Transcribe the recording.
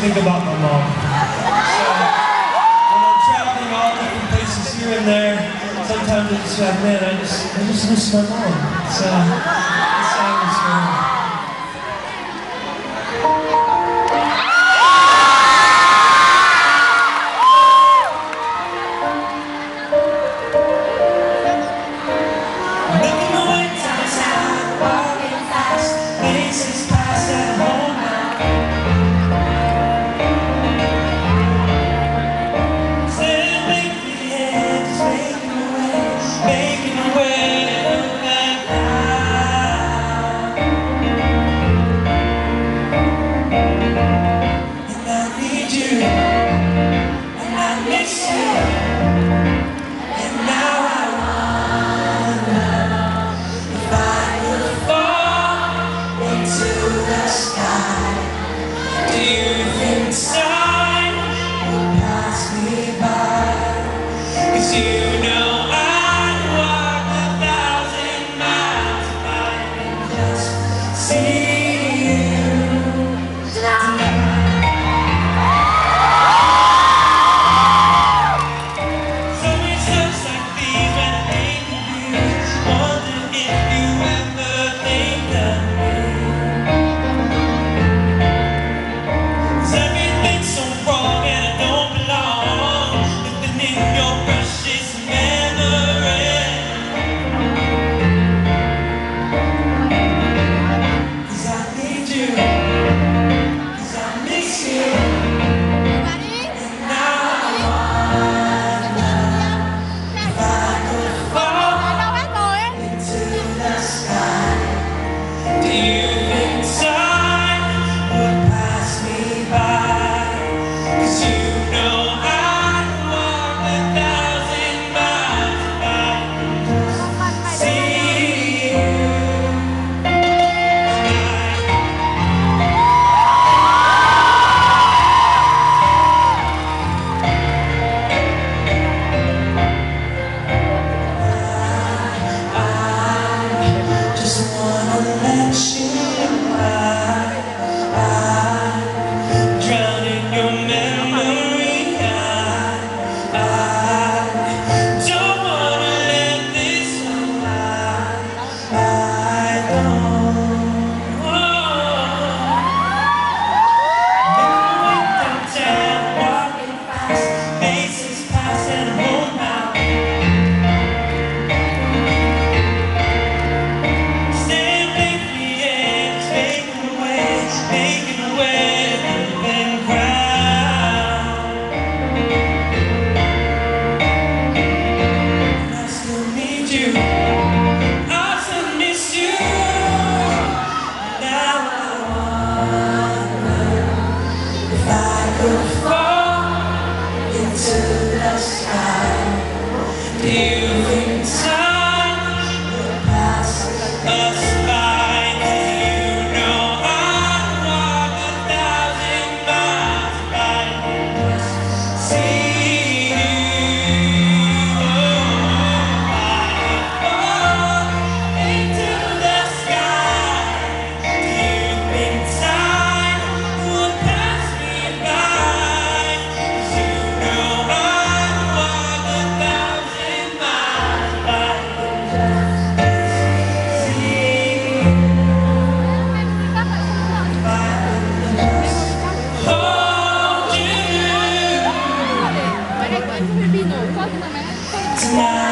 think about my mom. So, when I'm traveling all different places here and there, sometimes it's like, man, I just, I just miss my mom. So, pass me you know you. 怖くない